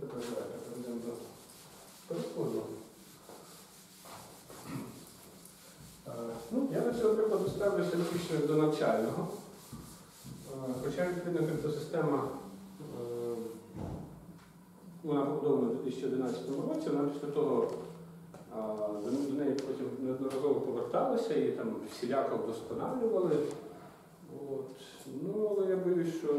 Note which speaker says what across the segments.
Speaker 1: Тепер давайте перейдемо до переходу. Е, Ну, я до цього прикладу ставлюся як до навчального. Е, Хоча відповідно криптосистема е, вона побудована у 2011 році, вона після того до неї потім неодноразово поверталися і там всіляко вдосконалювали. От. Ну, але я боюсь, що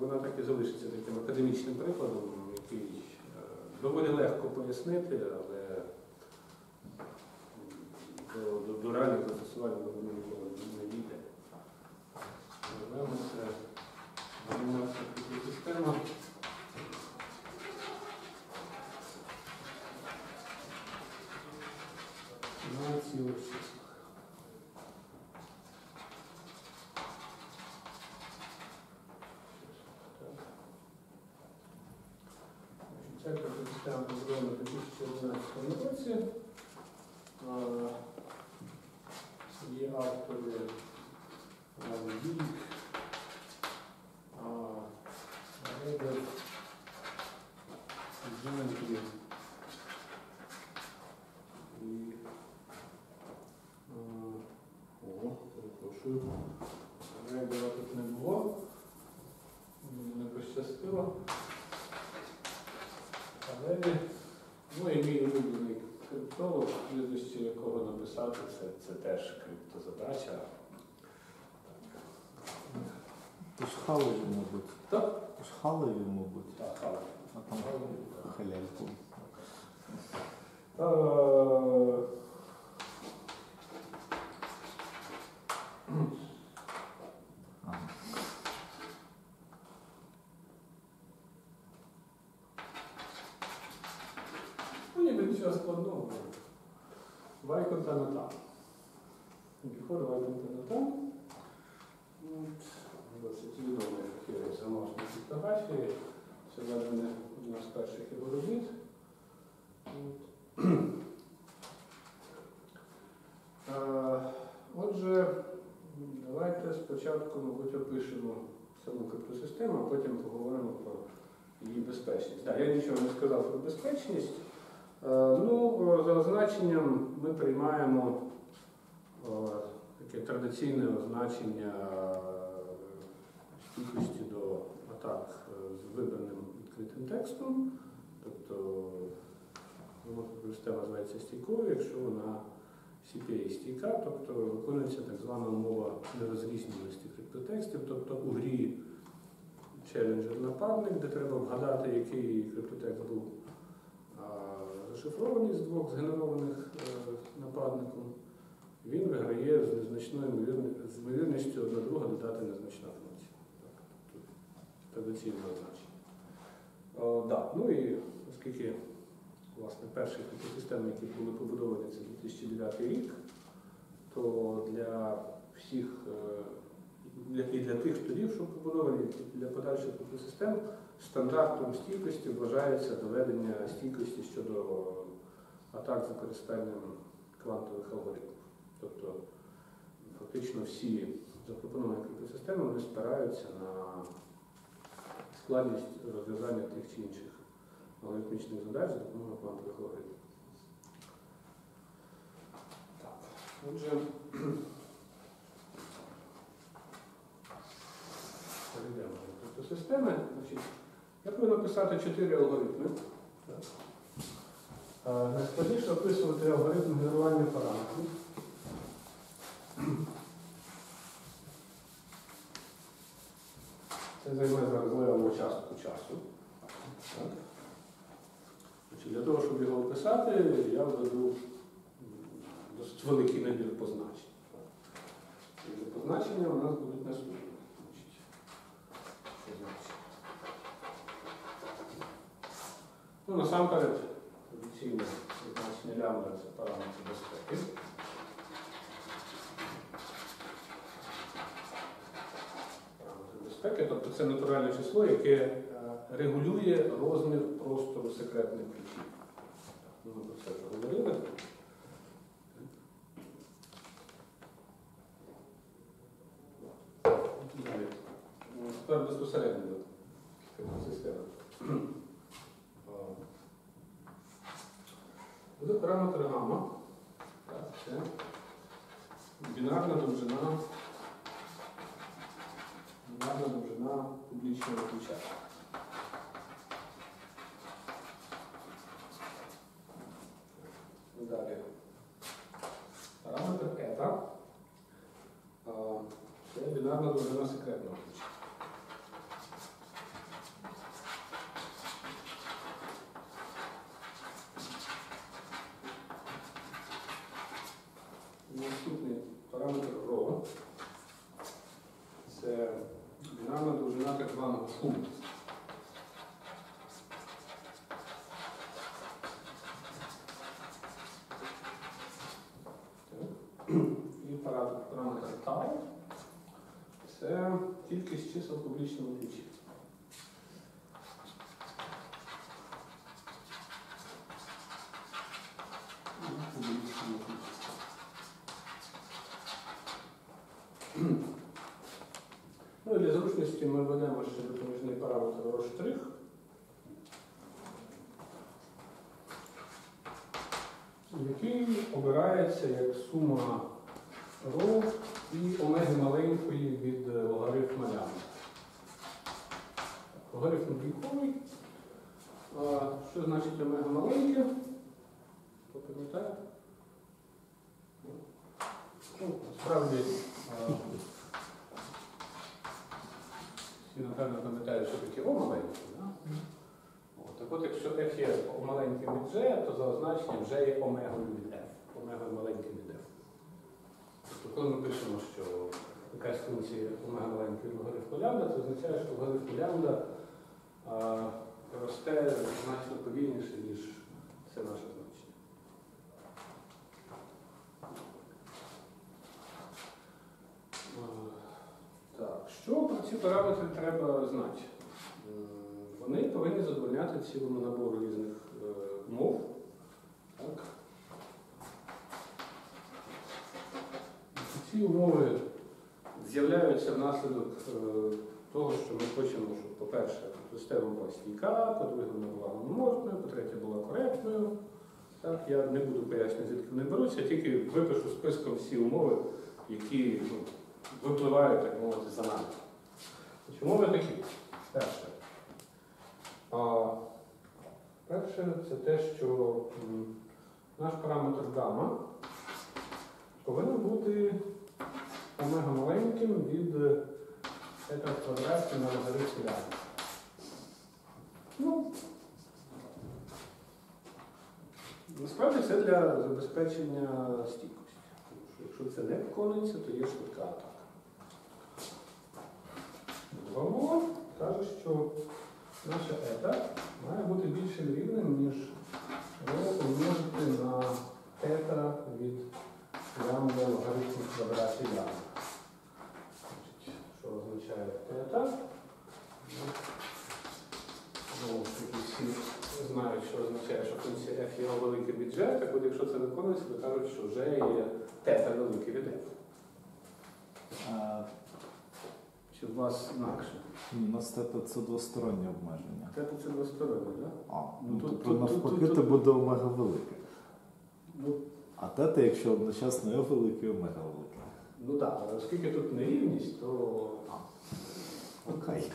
Speaker 1: вона так і залишиться таким академічним прикладом, який е, доволі легко пояснити, але до, до, до реального застосування воно ніколи не дійде. Називаємо це анімація система. Цілих числах. Ця система побудована в 2011 році. А, Є автори Вік, Ребер, Дженкі і а, о, перепрошую. Ребера тут не було. Мені не пощастило. Але, ну і мій улюблений криптолог, прізвище якого написати, це, це теж криптозадача.
Speaker 2: Ти ж халові, мабуть.
Speaker 1: Так,
Speaker 2: Ти ж халові, мабуть.
Speaker 1: так, так.
Speaker 2: А там халяльку.
Speaker 1: Е,
Speaker 2: А,
Speaker 1: Ну, ніби нічого складного. Вайкон та нота. Біфор Вайкон та нота. От, Досить відомий фахівець замовної фотографії. Це введене одна з перших його робіт. От. Е, Отже, давайте спочатку, мабуть, опишемо саму криптосистему, а потім поговоримо про її безпечність. Так, я нічого не сказав про безпечність. Е, Ну, е, за означенням ми приймаємо е, таке традиційне означення стійкості до атак з вибраним відкритим текстом. Тобто система називається стійкою, якщо вона CPA стійка, тобто виконується так звана умова нерозрізненості криптотекстів, тобто у грі челенджер-нападник, де треба вгадати, який криптотекст був зашифрований з двох згенерованих е, нападником, він виграє з незначною з ймовірністю одна друга додати незначна функція. Так, тут традиційне означення. Да. Ну і оскільки власне перші системи, які були побудовані, це 2009 рік, то для всіх е, для, і для тих столів, що побудовані і для подальших систем, стандартом стійкості вважається доведення стійкості щодо атак з використанням квантових алгоритмів. Тобто фактично всі запропоновані криптосистеми вони спираються на складність розв'язання тих чи інших алгоритмічних задач за допомогою квантових. Так. Отже, перейдемо до. Значить, я повинен написати чотири алгоритми. Найскладніше описувати алгоритм генерування параметрів. Це займає зараз левову частку часу. Так. Значить, для того, щоб його описати, я введу досить великий набір позначень. Позначення у нас будуть наступні. Ну, насамперед, традиційне значення лямбда це. Параметр безпеки, тобто це натуральне число, яке е, регулює розмір простору секретних ключів. Ну, Ми про це вже говорили. Тепер безпосередньо до системи. параметр гамма. Це бінарна довжина. Бінарна довжина публічного ключа. Далі. Параметр eta. А, Це бінарна довжина секретного ключа. Наступний параметр ρ. Це бінарна довжина так званого шуму. Так. І параметр, параметр tau – це кількість чисел публічного ключі. Ну, для зручності ми введемо ще допоміжний параметр ρ', який обирається як сума ρ і омеги маленької від е, лямбда. Логарифм двійковий. Що значить омега маленьке? Хто пам'ятає? Ну, Насправді, всі, напевно, пам'ятають, що таке О маленьке. Так от, якщо F є маленьким від G, то за означенням G є омегою від F. Омегою маленьким від F. Тобто, коли ми пишемо, що якась функція омега маленький від логарифму лямбда, це означає, що логарифм лямбда росте значно повільніше, ніж це наше значення. Так, що про ці параметри треба знати? Вони повинні задовольняти цілому набору різних е, умов. Так. Ці умови з'являються внаслідок е, того, що ми хочемо, щоб, по-перше, система була стійка, по-друге, вона була мономожною, по-третє, була коректною. Так, я не буду пояснювати, звідки вони беруться, тільки випишу списком всі умови, які ну, випливають, так мовити, за нами. Умови такі. Перше. А, перше, це те, що наш параметр гамма повинен бути омега маленьким від eta в квадраті на логарифм лямбда. Ну, насправді це для забезпечення стійкості. Якщо це не виконується, то є швидка атака. Умова каже, що наша ета має бути більшим рівнем, ніж помножити на ета від лямбда в квадраті лямбда. Значить, Що Ну, Знову ж таки, всі знають, що означає, що функція f є велике від g, так от якщо це виконується, то кажуть, що g є тета велике від f.
Speaker 2: А,
Speaker 1: Чи у вас інакше?
Speaker 2: ні, у нас тета це двостороннє обмеження.
Speaker 1: Тета це двостороннє, так?
Speaker 2: А,
Speaker 1: Ну,
Speaker 2: ну,
Speaker 1: тут-
Speaker 2: тобто
Speaker 1: тут-
Speaker 2: навпаки,
Speaker 1: тут-
Speaker 2: то буде омега велике.
Speaker 1: Ну,
Speaker 2: А тета, якщо одночасно є велике, омега велике.
Speaker 1: ну так, але оскільки тут нерівність, то
Speaker 2: Окей.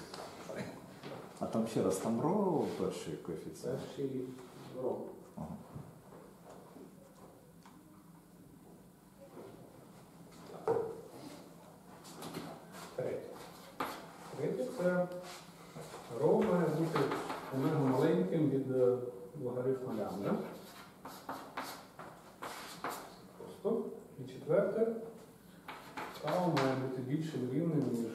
Speaker 2: А там ще раз, там ро перший коефіцієнт.
Speaker 1: перший ро.
Speaker 2: Ага.
Speaker 1: Третє. Третє це ро має бути омега маленьким від е, логарифма лямбда. Просто. І четверте. Тау має бути більшим рівнем, ніж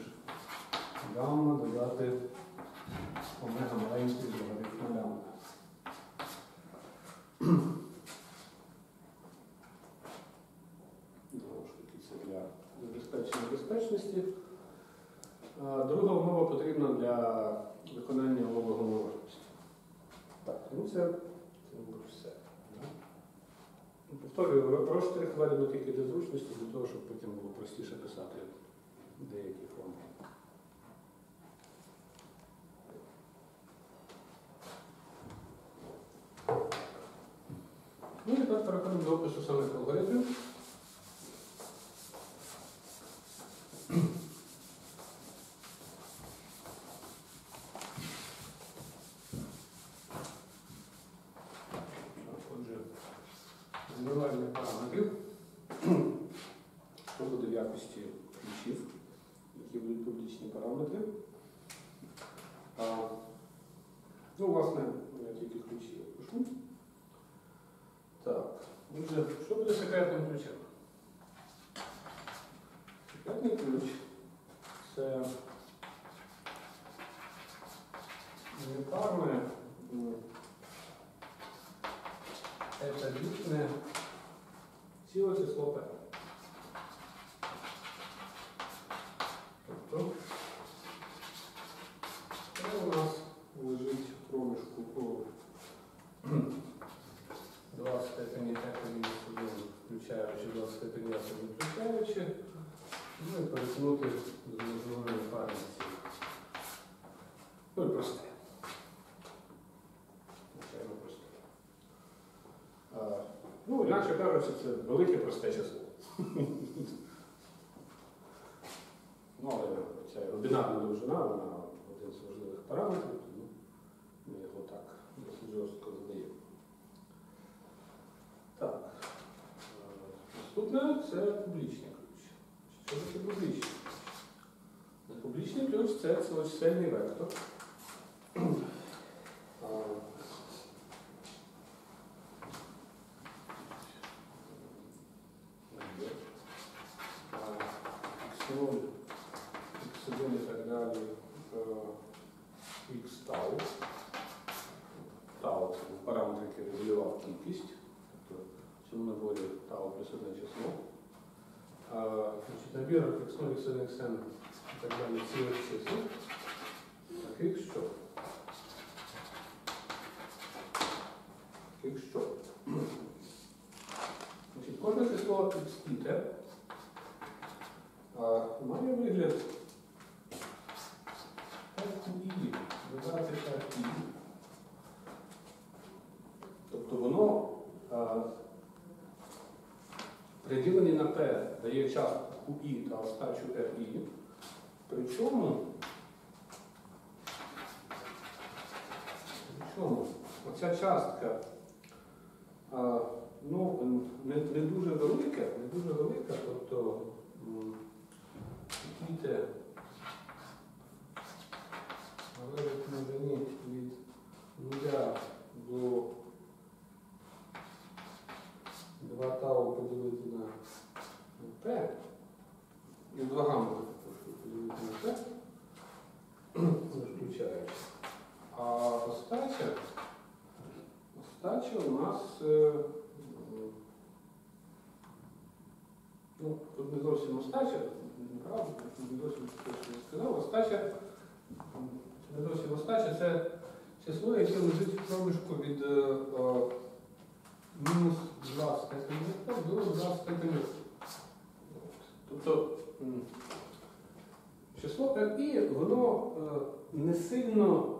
Speaker 1: гамма додати омега маленький від логарифма лямбда. Знову ж таки, це для забезпечення безпечності. А, Друга умова потрібна для виконання умови гомологності. Так, ну це, це мабуть, все. да? Ну, Повторюю, розштрих тільки для зручності, для того, щоб потім було простіше писати деякі форми. Ну і тепер переходимо до опису самих алгоритмів. Отже, змивання параметрів, що буде в якості ключів, які будуть публічні параметри. А, ну, власне, я тільки ключі опишу. Так, отже, що буде секретним ключем? Секретний ключ це унітарне, м, еталітне ціле число P. Тобто це у нас лежить в проміжку по 2 степені F мінус 1, включаючи 2 степені F не включаючи, ну і перетнути з можливими парами цілих. Ну і просте. Звичайно, просте. А, ну, інакше кажучи, це велике просте число. Ну, але ця бінарна довжина, вона один з важливих параметрів, тому ми його так досить жорстко задаємо. Так. Наступне це публічний ключ. Що таке публічний? Публічний ключ це цілочисельний вектор. А, є. А, X0, X1 і так далі, е, X тау. Тау це був параметр, який регулював кількість. Тобто в цьому наборі тау плюс одне число. А, значить, набір x0, x1, xn і так далі цілих чисел. Таких що? Таких що? Значить, кожне число xp а, має вигляд QI, додати QI. Тобто воно а, приділені на P дає частку QI та остачу RI. Причому, причому оця частка ну, не, не дуже велика, не дуже велика, тобто Кіте належить множині від нуля до 2 тау поділити на P і 2 гамма поділити на не включаючи. А остача, остача у нас е, ну, тут не зовсім остача, неправда, не зовсім точно сказав. Остача, не зовсім остача, це число, яке лежить в проміжку від е, е, мінус 2 степені до 2 степені. Тобто число RI, воно не сильно,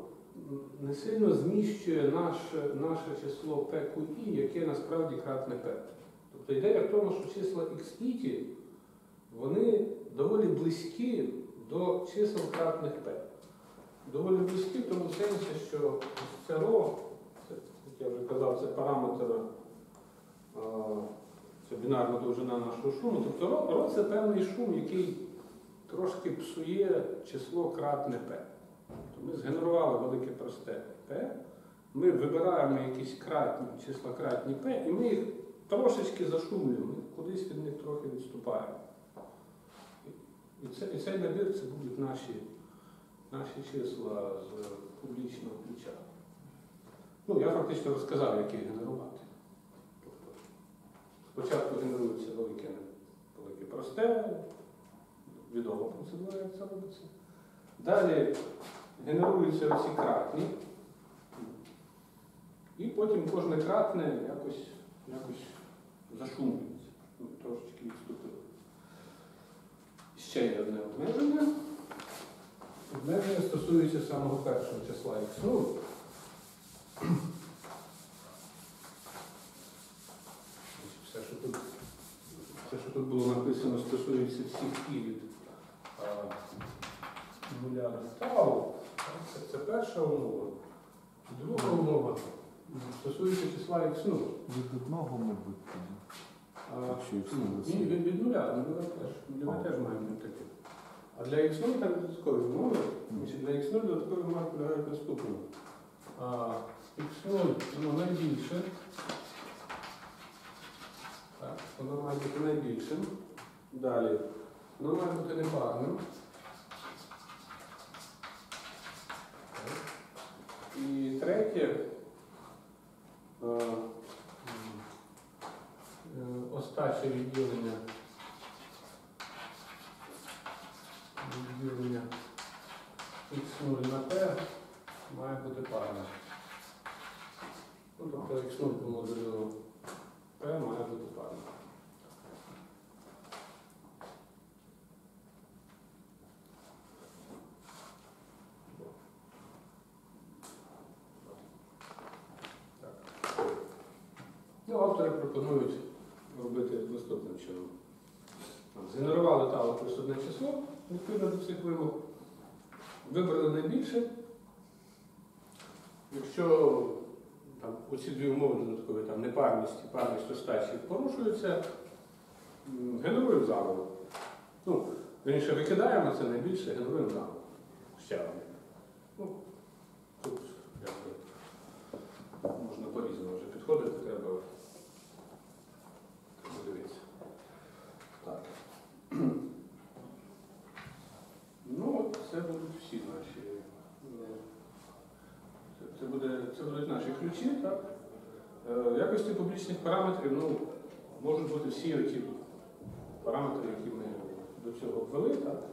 Speaker 1: не сильно зміщує наше, наше число PQI, яке насправді кратне P. Тобто ідея в тому, що числа XP, вони доволі близькі до чисел кратних P. Доволі близькі в тому сенсі, що це ро, це, як я вже казав, це параметр, це бінарна довжина нашого шуму. Тобто ро це певний шум, який трошки псує число кратне P. Тобто ми згенерували велике просте P, ми вибираємо якісь кратні, числа кратні P, і ми їх трошечки зашумлюємо, кудись від них трохи відступаємо. І, це, і цей набір це будуть наші, наші числа з публічного ключа. Ну, я фактично розказав, як їх генерувати. Тобто, спочатку генерується велике, велике просте, відома процедура, як це робиться. Далі генеруються оці кратні, і потім кожне кратне якось якось зашумлюється. Ну, трошечки відступило. Ще є одне обмеження. Обмеження стосується самого першого числа X0. Ну, все, що тут все, що тут було написано, стосується всіх і від нуля тау. Це, це перша умова. Друга умова стосується числа x0.
Speaker 2: Від одного, мабуть, тоді.
Speaker 1: А,
Speaker 2: Якщо x0
Speaker 1: ні, від, від нуля, нуля теж. Нуля теж має бути таке. А для x0 там додаткові умови. Для x0 додаткові умови полягають наступному. А, x0 воно найбільше. Так, воно має бути найбільшим. Далі. Воно має бути непарним. Так. І третє. а, е, Остаче відділення. Відділення x0 на t має бути парне. Ну, тобто x0 помножено p має бути парне. Так. Ну, автори пропонують робити наступним чином. Згенерували тало плюс одне число відповідно до цих вимог. Вибрали. Якщо там, оці дві умови додаткові, там непарність і парність остачі порушуються, генеруємо заново. Ну, верніше, викидаємо це найбільше, генеруємо заново. Ще. Ну, тут якби, можна по-різному вже підходити, треба треба дивитися. Так. Ну, от це будуть всі наші. е, Це, це, буде, це будуть наші ключі, так? Е, В якості публічних параметрів ну, можуть бути всі ті параметри, які ми до цього ввели, так?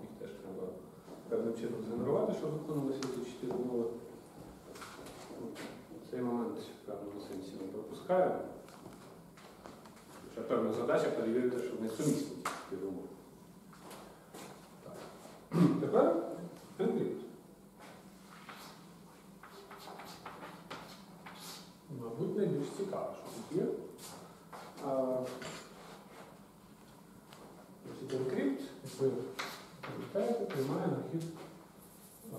Speaker 1: Їх теж треба певним чином згенерувати, щоб виконувалися ці чотири умови. Цей момент в певному сенсі ми пропускаємо. Ще певна задача перевірити, що вони сумісні ці умови. Так. Тепер конфлікт. Мабуть, найбільш цікаво, що тут є. А, значить, Encrypt, як ви пам'ятаєте, приймає на хід а,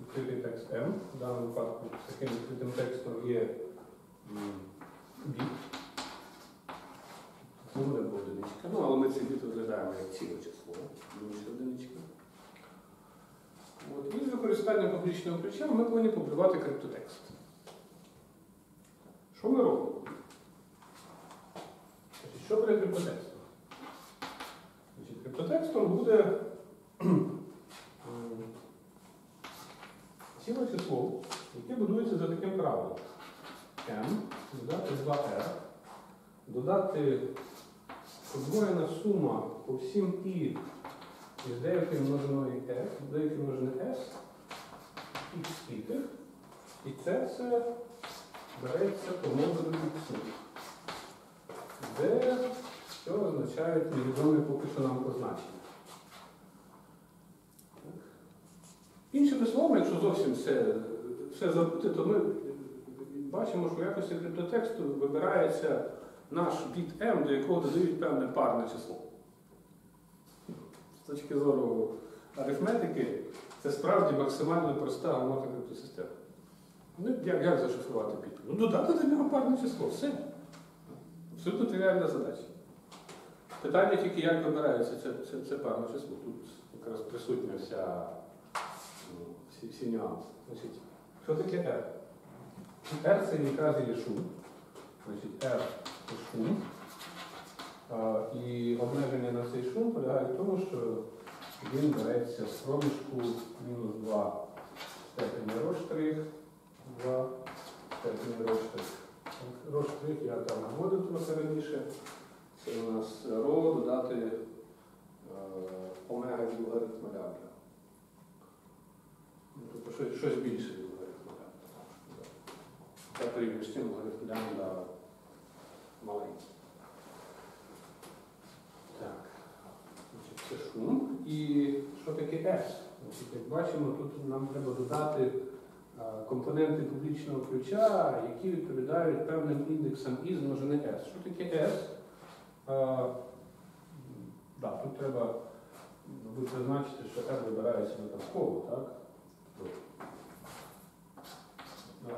Speaker 1: відкритий текст M. В даному випадку з таким відкритим текстом є м, біт. Це буде одиничка. Ну, але ми цей біт розглядаємо як ціле число, більше одиничка. Використанням публічного ключа ми повинні побудувати криптотекст. Що ми робимо? Що буде криптотекстом? Криптотекстом буде ціле число, яке будується за таким правилом. m додати 2r, додати подвоєна сума по всім і із деякою множиною f, деякою множиною s, x скільки, і це все береться по модулю x, де що означають невідомі поки що нам позначення. Іншими словами, якщо зовсім все, все забути, то ми бачимо, що в якості криптотексту вибирається наш біт m, до якого додають певне парне число. З точки зору арифметики, це справді максимально проста грамота криптосистема. Ну, як, як зашифрувати підпис? Ну, додати до нього парне число, все. Абсолютно тривіальна задача. Питання тільки, як вибирається це, це, це парне число. Тут якраз присутня вся, ну, всі, всі нюанси. Значить, що таке R? R це якраз є шум. Значить, R це шум. А, І обмеження на цей шум полягає в тому, що він береться з проміжку мінус 2 степені розштрих, 2 степені розштрих. Розштрих я там наводив трохи раніше. Це у нас ро додати е, омега від логарифму лямбда. Ну, Тобто щось, щось більше від логарифму лямбда. Це порівнюєш з логарифм лямбда маленький. Так. Значить, шум. І що таке S? Як бачимо, тут нам треба додати е, компоненти публічного ключа, які відповідають певним індексам і змножене S. Що таке S? Да, тут треба зазначити, що R вибирається випадково, так? Я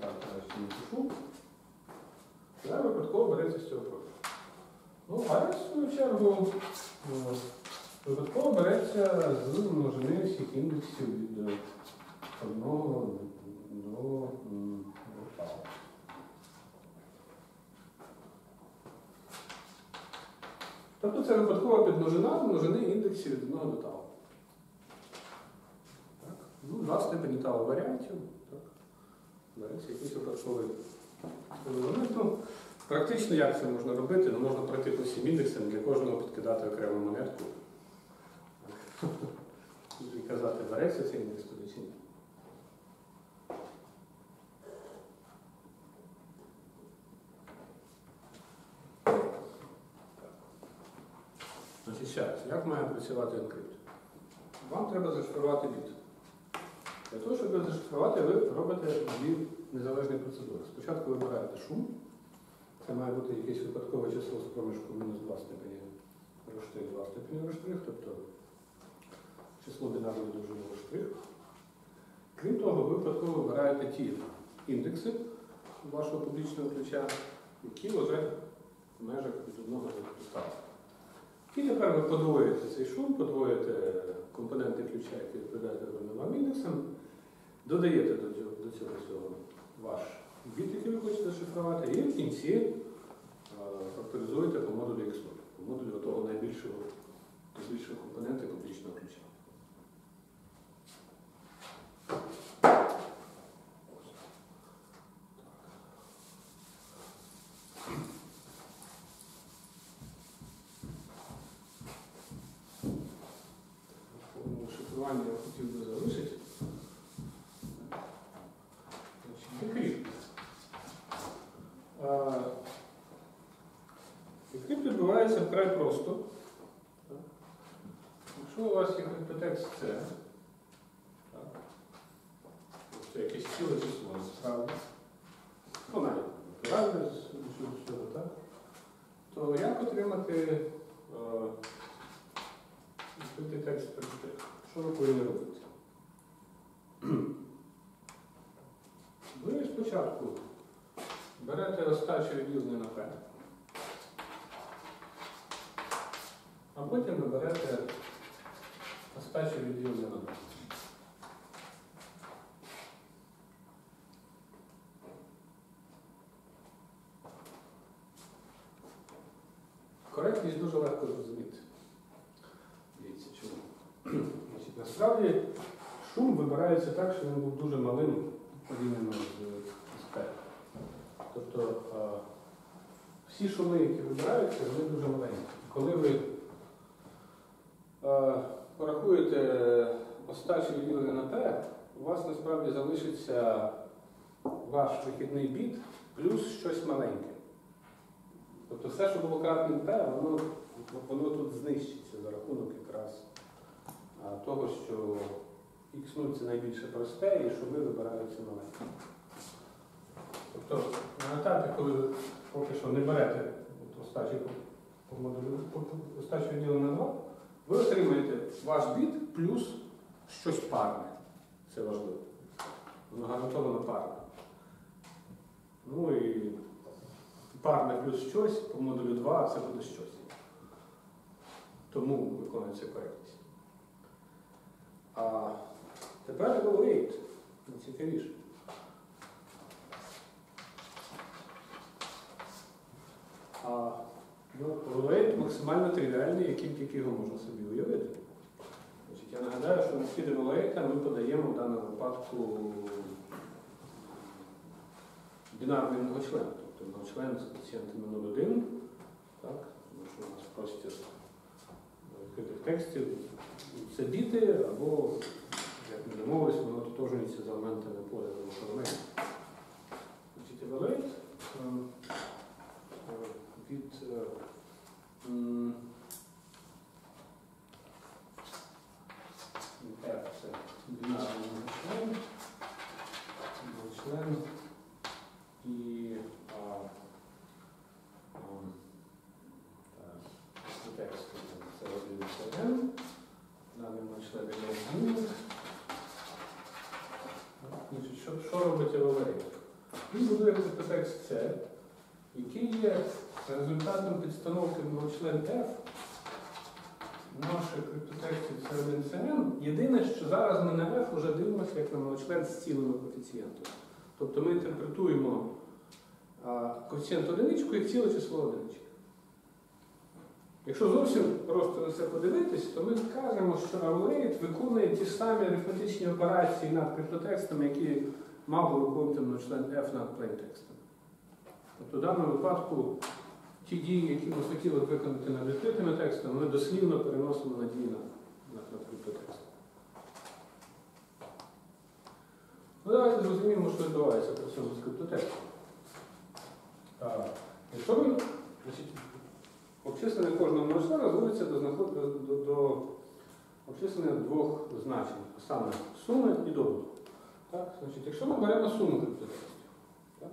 Speaker 1: так краще не пишу. R випадково береться з цього профілю. Ну, а R, в свою чергу, е, випадково береться з множини всіх індексів від 1 до м. Тобто це випадкова підмножина множини індексів від 1 до тау. Так? Ну, два степені тау варіантів. Так? Береться якийсь випадковий елемент. Ну, Практично як це можна робити? Ну, можна пройти по всім індексам, для кожного підкидати окрему монетку. І казати, береться цей індекс ні. Значить, ще як має працювати енкрипт? Вам треба зашифрувати біт. Для того, щоб зашифрувати, ви робите дві незалежні процедури. Спочатку вибираєте шум. Це має бути якесь випадкове число з проміжком мінус 2 степені розштрих, 2 степені розштрих, тобто число бінарної довжини розштрих. Крім того, ви випадково вибираєте ті індекси вашого публічного ключа, які лежать в межах від одного до 100. І тепер ви подвоїте цей шум, подвоїте компоненти ключа, які відповідають вам індексам, додаєте до цього, до цього всього ваш біт, який ви хочете шифрувати, і в кінці е, факторизуєте по модулю X0, по модулю того найбільшого, найбільшого компонента публічного ключа. Повного шифрування я хотів би залишити. Значить, Decrypt. А, Decrypt відбувається вкрай просто. Якщо у вас є контекст С, це якесь ціле число насправді, ну навіть з цього так, то як отримати е, текст перед Що ви повинні робити? Ви спочатку берете остачу відділене на P, а потім ви берете остачу відділене на P. Коректність дуже легко зрозуміти. Дивіться, чому. Значить, насправді шум вибирається так, що він був дуже малим порівняно з СП. Тобто всі шуми, які вибираються, вони дуже маленькі. Коли ви порахуєте остачі відділення на Т, у вас насправді залишиться ваш вихідний біт плюс щось маленьке. Тобто все, що було кратним воно, воно тут знищиться за рахунок якраз того, що x0 це найбільше просте і шуми вибираються маленькі. Тобто на коли ви поки що не берете остачі остачу відділення на 2, ви отримаєте ваш біт плюс щось парне. Це важливо. Воно гарантовано парне. Ну і парне плюс щось по модулю 2 це буде щось. Тому виконується коректність. А тепер evaluate. Найцікавіше. А ну, evaluate максимально тривіальний, яким тільки його можна собі уявити. Значить, я нагадаю, що на вхід evaluate ми подаємо в даному випадку бінарний многочлен. Тобто многочлен з коефіцієнтами 0,1. Так, тому що у нас простір відкритих текстів. Це біти або, як ми домовилися, воно тотожнюється з елементами поля за елементів. Значить, evaluate е, е, від е, F це бінарний член, член і а, ам, що робить Евалерій? Він будує криптотекст C, який є результатом підстановки член F наших криптотекстів серед НЦН. Єдине, що зараз ми на F вже дивимося як на малочлен з цілими коефіцієнтами. Тобто ми інтерпретуємо коефіцієнт одиничку як ціле число одинички. Якщо зовсім просто на це подивитись, то ми скажемо, що Aulade виконує ті самі арифметичні операції над криптотекстами, які мав виконувати член F над плейнтекстом. Тобто в даному випадку ті дії, які ми хотіли виконати над відкритими текстами, ми дослівно переносимо на дії над, над, над. Ну, давайте зрозуміємо, що відбувається при цьому з криптотекстом. Якщо ви, обчислення кожного множина зводиться до, до, до, обчислення двох значень, саме суми і добутку. Так? Значить, якщо ми беремо суму криптотекстів, так?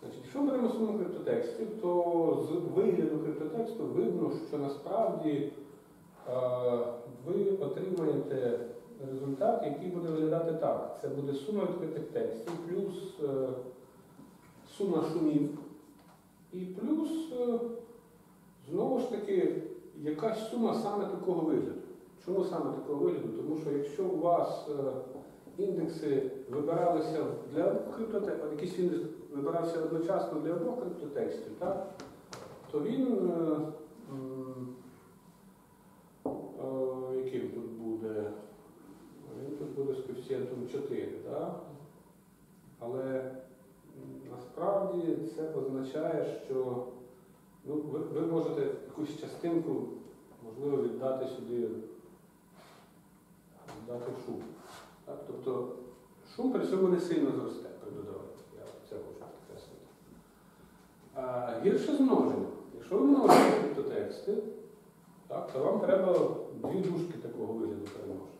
Speaker 1: Значить, якщо беремо суму криптотекстів, то з вигляду криптотексту видно, що насправді е, ви отримаєте результат, який буде виглядати так. Це буде сума відкритих текстів плюс е, сума шумів і плюс е, знову ж таки якась сума саме такого вигляду. Чому саме такого вигляду? Тому що якщо у вас е, індекси вибиралися для криптотекстів, якийсь індекс вибирався одночасно для обох криптотекстів, так? то він, е, е, яким тут буде? Він тут буде з коефіцієнтом 4, так? але насправді це означає, що ну, ви, ви можете якусь частинку, можливо, віддати сюди, віддати шум. Так? Тобто шум при цьому не сильно зросте при додаванні. Я це хочу підкреслити. А, гірше зноження. Якщо ви множите криптотексти, так, то вам треба дві дужки такого вигляду перемножити.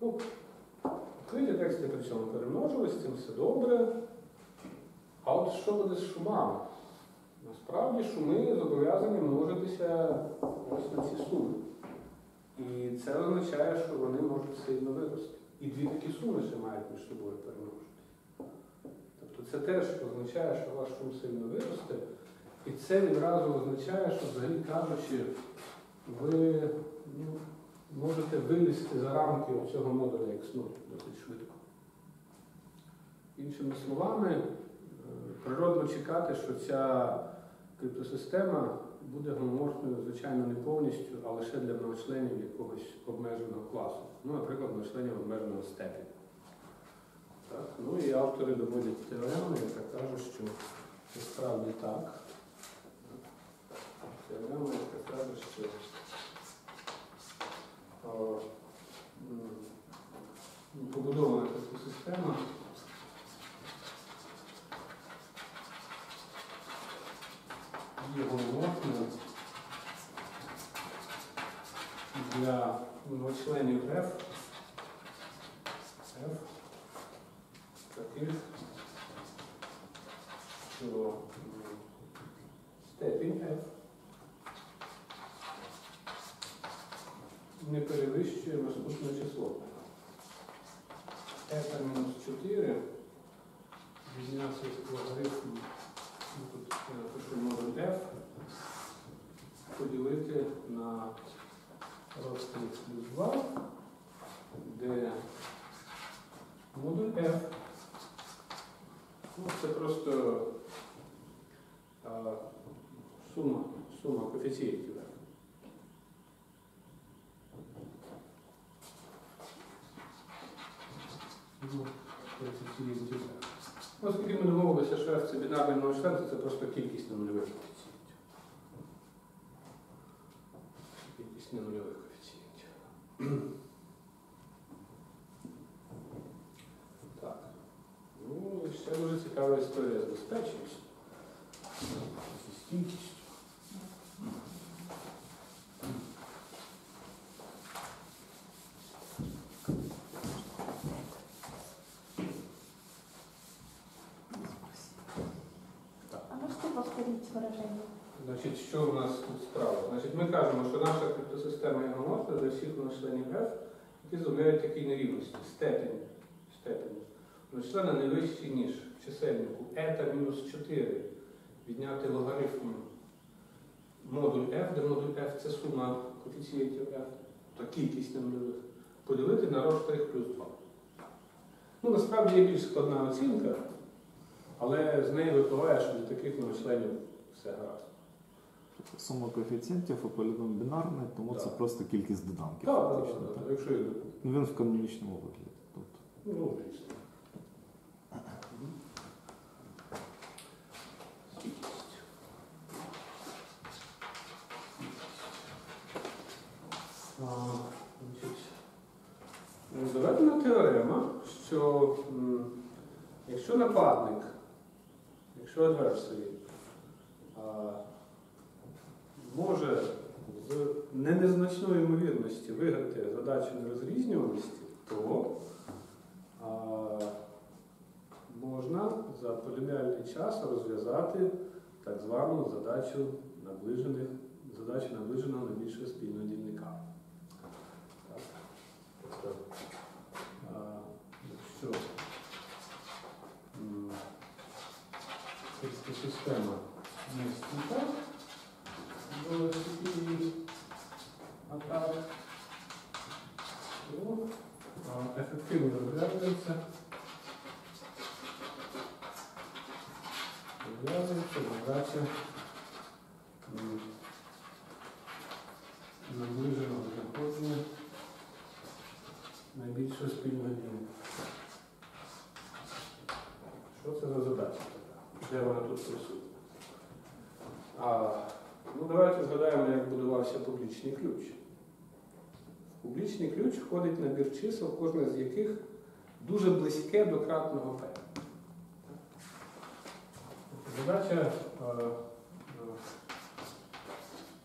Speaker 1: Ну, відкриті тексти при цьому перемножились, цим все добре. А от що буде з шумами? Насправді шуми зобов'язані множитися ось на ці суми. І це означає, що вони можуть сильно вирости. І дві такі суми ще мають між собою перемножитися. Тобто це теж означає, що ваш шум сильно виросте. І це відразу означає, що взагалі кажучи, ви ну, можете вилізти за рамки цього модуля X0 досить швидко. Іншими словами, е, природно чекати, що ця криптосистема буде гомоморфною, звичайно, не повністю, а лише для многочленів якогось обмеженого класу. Ну, наприклад, многочленів обмеженого степені. Так? Ну і автори доводять теорему, яка каже, що це справді так. Теорема, яка каже, що побудована криптосистема є гомоморфною для членів F, F таких, що м, степінь F не перевищує наступне число. F мінус 4 різняться з логарифмом Ну, Тут я напишу модуль F поділити на розклад плюс 2, де модуль F. Ну, це просто а, сума, сума коефіцієнтів. F. Ну, коефіцієнтів F. Ну, Оскільки ми домовилися, що F це бінарний многочлен, то це просто кількість ненульових коефіцієнтів. Кількість ненульових коефіцієнтів. Так. Ну, ще дуже цікава історія з безпечністю. Зі стійкістю.
Speaker 3: А можете повторить выражение?
Speaker 1: Значить, що в нас тут справа? Значить, ми кажемо, що наша криптосистема є гоморфна для всіх членів F, які заявляють такі нерівності. Степінь. Степінь. ну, члена не вищий, ніж в чисельнику eta мінус 4 відняти логарифм модуль f, де модуль f це сума коефіцієнтів f, та кількість ненульових, поділити на рho' плюс 2. Ну, насправді є більш складна оцінка, але з неї випливає, що для таких новочленів все гаразд.
Speaker 2: Сума коефіцієнтів і полігон бінарний, тому це просто кількість доданків.
Speaker 1: Так, так,
Speaker 2: фактично,
Speaker 1: так,
Speaker 2: так.
Speaker 1: так. Якщо я-
Speaker 2: Ну, Він в канонічному вигляді. Тобто.
Speaker 1: Ну, логічно. А, значить, ну, Доведена теорема, що м, якщо нападник, якщо адверсарі а, може з не незначної ймовірності виграти задачу нерозрізнюваності, то а, можна за полімерний час розв'язати так звану задачу наближених, задачу наближеного найбільшого спільного дільника. Так. Тобто, а, якщо м, ця система не стійка до цієї атаки, то а, ефективно розв'язується. Розв'язується задача м, наближеного знаходження найбільшого спільного ділянка. Що це за задача А, ну, давайте згадаємо, як будувався публічний ключ. В публічний ключ входить набір чисел, кожне з яких дуже близьке до кратного P. Задача е, е,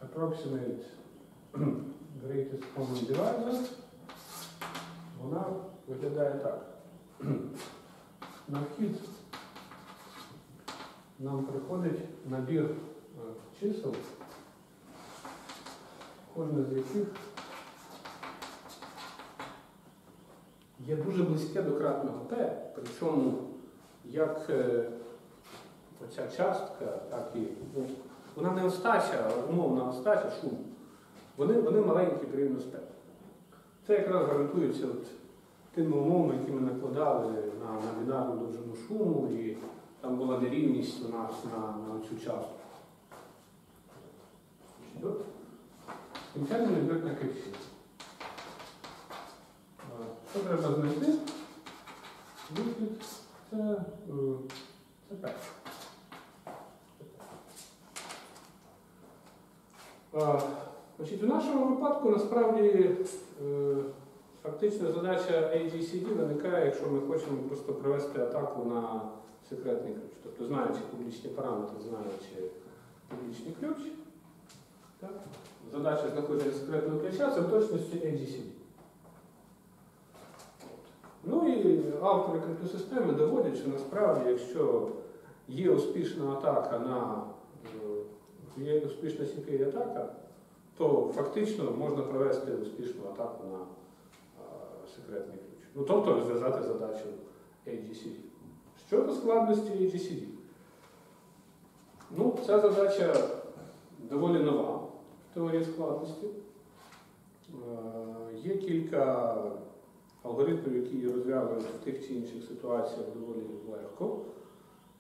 Speaker 1: approximate greatest common divisor, вона виглядає так. На вхід нам приходить набір е, чисел, кожне з яких є дуже близьке до кратного P, причому як е, оця частка, так і ну, вона не остача, а умовна остача, шум. Вони, вони маленькі порівняно з P. Це якраз гарантується от тими умовами, які ми накладали на, на бінарну довжину шуму, і там була нерівність у нас на, на цю частку. От Кінцевий набір на. Е, Що треба знайти? Вихід це, е, це перше. Значить, у нашому випадку насправді е, фактично задача AGCD виникає, якщо ми хочемо просто провести атаку на секретний ключ. Тобто знаючи публічні параметри, знаючи публічний ключ, так? задача знаходження секретного ключа це в точності AGCD. Ну і автори криптосистеми доводять, що насправді, якщо є успішна атака на е, є успішна CPA атака, то фактично можна провести успішну атаку на секретний ключ. Ну, тобто розв'язати задачу AGCD. Щодо складності AGCD. Ну, ця задача доволі нова в теорії складності. Е, Є кілька алгоритмів, які розв'язують в тих чи інших ситуаціях доволі легко.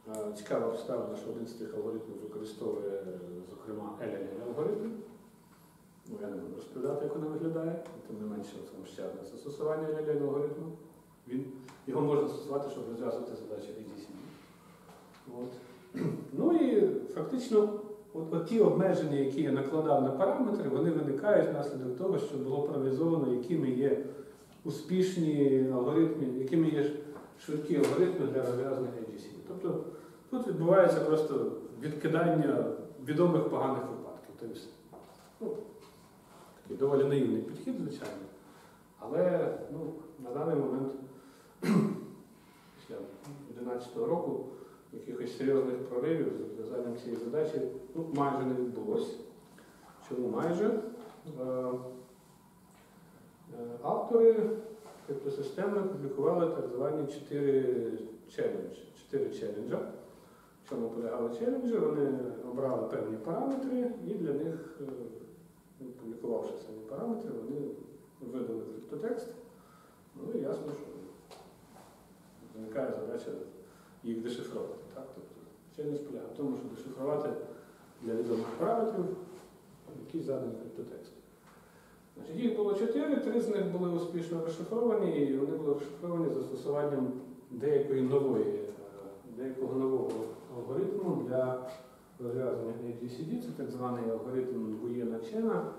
Speaker 1: Е, Цікава обставина, що один з тих алгоритмів використовує, зокрема, LLM алгоритм. Я не буду розповідати, як вона виглядає, тим не менше там ще одне застосування LLM алгоритму. Він, його можна застосувати, щоб розв'язувати задачі. От. Ну і фактично, от, от ті обмеження, які я накладав на параметри, вони виникають внаслідок того, що було проаналізовано, якими є успішні алгоритми, якими є швидкі алгоритми для розв'язання AGC. Тобто тут відбувається просто відкидання відомих поганих випадків. То є все. Ну, такий доволі наївний підхід, звичайно. Але ну, на даний момент, після 2011 року, якихось серйозних проривів з розв'язанням цієї задачі ну, майже не відбулося. Чому майже? Е, е, Автори криптосистеми публікували так звані чотири челенджі. Чотири челенджа. В чому полягали челенджі? Вони обрали певні параметри і для них, ну, самі параметри, вони видали криптотекст. Ну і ясно, що виникає задача їх дешифрувати. Так? Тобто челендж полягає в тому, щоб дешифрувати для відомих параметрів який заданий криптотекст. Значить, їх було чотири, три з них були успішно розшифровані, і вони були розшифровані застосуванням деякої нової, е, деякого нового алгоритму для розв'язання ABCD, це так званий алгоритм Гуєна Чена,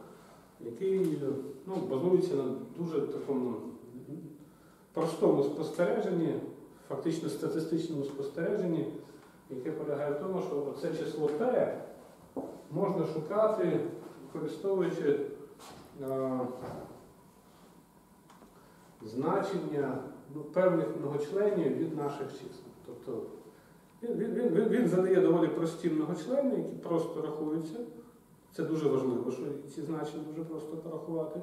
Speaker 1: який ну, базується на дуже такому простому спостереженні, фактично статистичному спостереженні, яке полягає в тому, що це число P можна шукати, використовуючи е, значення ну, певних многочленів від наших чисел. Тобто він, він, він, він задає доволі прості многочлени, які просто рахуються. Це дуже важливо, що ці значення дуже просто порахувати.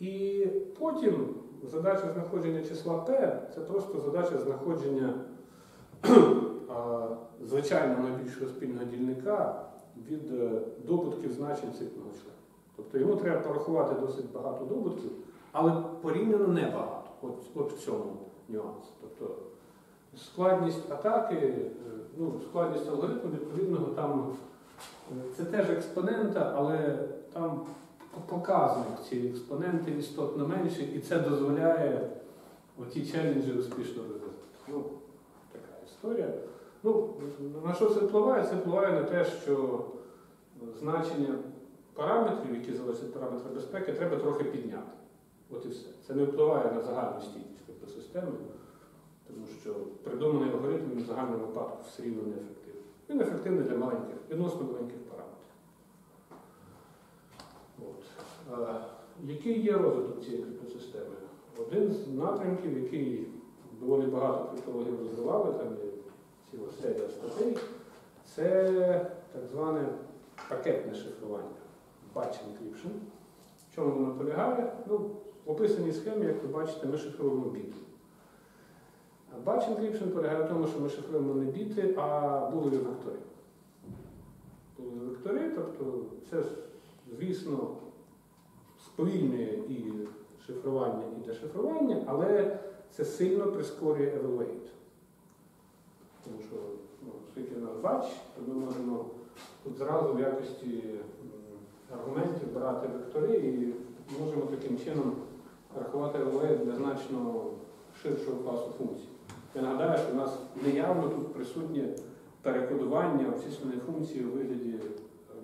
Speaker 1: І потім задача знаходження числа P це просто задача знаходження звичайного найбільшого спільного дільника від е, добутків значень цих многочленів. Тобто йому треба порахувати досить багато добутків, але порівняно небагато. От, от в цьому нюанс. Тобто складність атаки, е, ну, складність алгоритму відповідного там це теж експонента, але там показник ці експоненти істотно менший, і це дозволяє оті челенджі успішно розв'язати. Ну, така історія. Ну, на що це впливає? Це впливає на те, що значення параметрів, які залежать від параметрів безпеки, треба трохи підняти. От і все. Це не впливає на загальну стійкість криптосистеми, тому що придуманий алгоритм в загальному випадку все рівно не ефективний. Він ефективний для маленьких, відносно маленьких параметрів. От. Е, який є розвиток цієї криптосистеми? Один з напрямків, який доволі багато криптологів розвивали, там є ціла серія статей, це так зване пакетне шифрування, batch encryption. В чому воно полягає? Ну, в описаній схемі, як ви бачите, ми шифруємо біти. Batch encryption полягає в тому, що ми шифруємо не біти, а булові вектори. Булові вектори, тобто це, звісно, сповільнює і шифрування, і дешифрування, але це сильно прискорює evaluate. Тому що, ну, оскільки в нас бач, то ми можемо тут зразу в якості аргументів брати вектори і можемо таким чином рахувати evaluate для значно ширшого класу функцій. Я нагадаю, що у нас неявно тут присутнє перекодування обчисленої функції у вигляді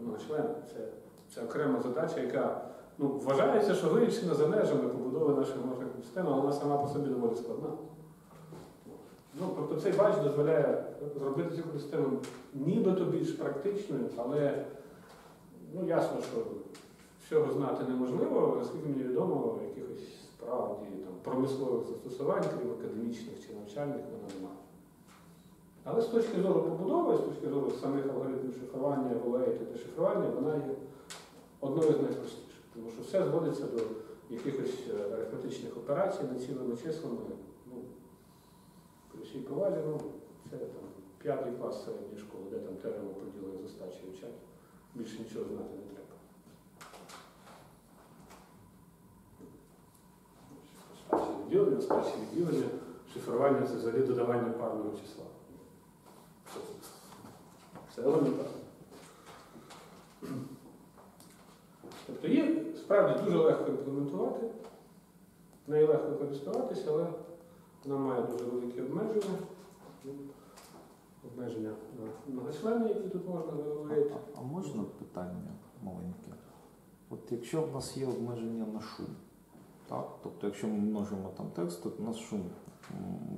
Speaker 1: многочлена. Це, це окрема задача, яка ну, вважається, що вирішена за межами побудови нашої мовної системи, але вона сама по собі доволі складна. Ну, тобто цей бач дозволяє зробити цю систему нібито більш практичною, але ну, ясно, що всього знати неможливо, оскільки мені відомо, якихось справді там, промислових застосувань, крім академічних чи навчальних, вона немає. Але з точки зору побудови, з точки зору самих алгоритмів шифрування, волеїти та шифрування, вона є одною з найпростіших. Тому що все зводиться до якихось е, арифметичних операцій націлими числами. Ну, при всій повазі, ну, це там п'ятий клас середньої школи, де там теорему застачі вчать. Більше нічого знати не треба. Відділення, спадщі відділення, шифрування це взагалі додавання парного числа. Це елементарно. Тобто є справді дуже легко імплементувати, нею легко користуватися, але вона має дуже великі обмеження. Обмеження на многочлени, які тут можна виявити.
Speaker 2: А, а можна питання маленьке? От якщо в нас є обмеження на шум, так? Тобто, якщо ми множимо там текст, то у нас шум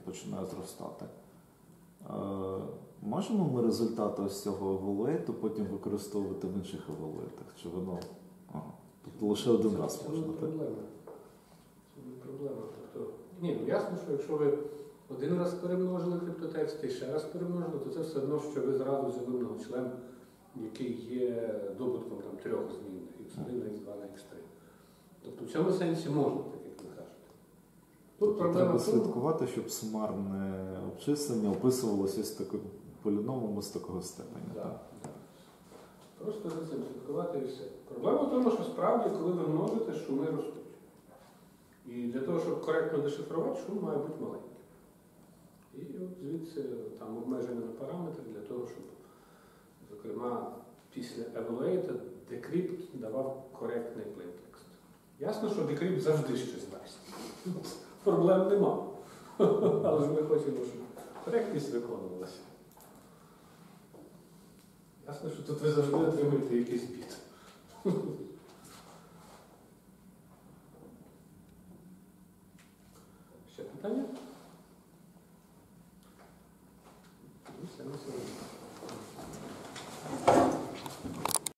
Speaker 2: починає зростати. Е, можемо ми результати ось цього еволуету потім використовувати в інших еволуетах? Чи воно. Ага. Тобто лише один
Speaker 1: Це-
Speaker 2: раз
Speaker 1: це
Speaker 2: можна,
Speaker 1: не
Speaker 2: так?
Speaker 1: проблема. Це не проблема. Тобто, ні, ну ясно, що якщо ви один раз перемножили криптотекст і ще раз перемножили, то це все одно, що ви зразу взяли многочлен, який є добутком там, трьох змінних, x1, x2, x3. Тобто в цьому сенсі можна, так як ви кажете. Тут проблема
Speaker 2: Треба
Speaker 1: тому,
Speaker 2: слідкувати, щоб сумарне обчислення описувалося з таким поліномом з такого степеня.
Speaker 1: Да,
Speaker 2: так?
Speaker 1: да. Просто за цим слідкувати і все. Проблема в тому, що справді, коли ви множите, шуми ростуть. І для того, щоб коректно дешифрувати, шум має бути маленький. І от звідси там обмеження на параметри для того, щоб, зокрема, після evaluate decrypt давав коректний plaintext. Ясно, що decrypt завжди щось дасть. Проблем нема. Але ж ми хочемо, щоб коректність виконувалася. Ясно, що тут ви завжди отримуєте якийсь біт.